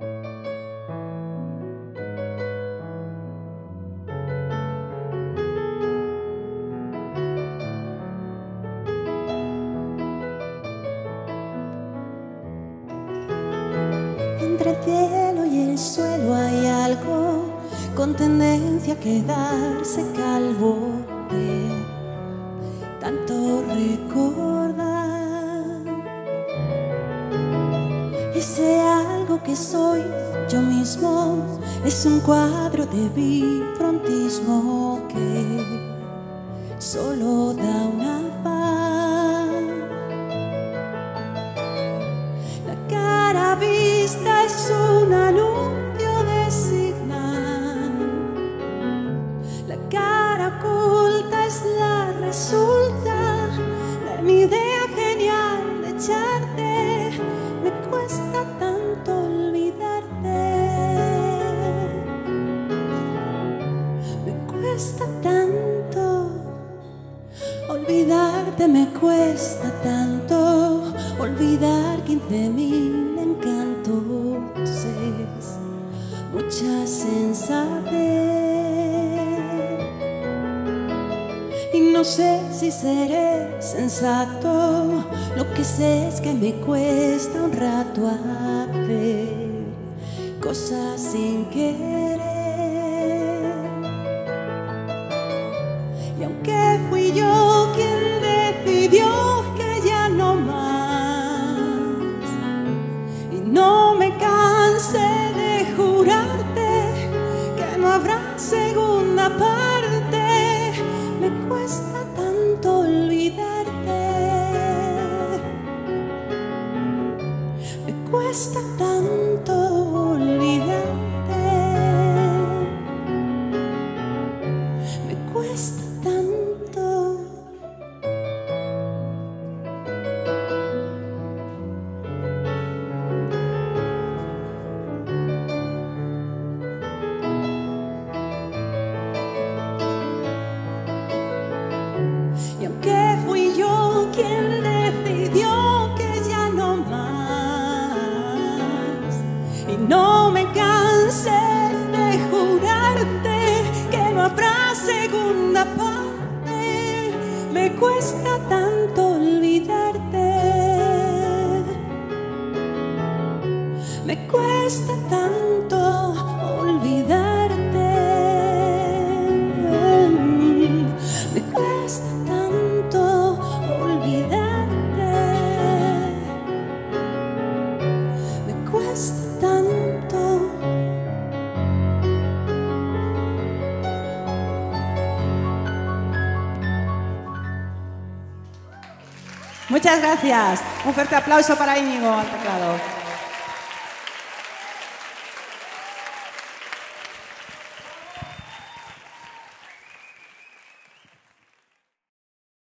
Entre el cielo y el suelo hay algo con tendencia a quedarse calvo de tanto recordar. Que soy yo mismo es un cuadro de bifrontismo que solo da una paz. La cara vista es un anuncio de signal. La cara oculta es la resulta cuesta tanto olvidarte, me cuesta tanto olvidar quince mil encantos. Es mucha sensatez. Y no sé si seré sensato. Lo que sé es que me cuesta un rato hacer cosas sin querer. No habrá segunda parte, me cuesta cuesta tanto olvidarte. Me cuesta tanto olvidarte. Me cuesta tanto olvidarte. Me cuesta Muchas gracias. Un fuerte aplauso para Íñigo al teclado.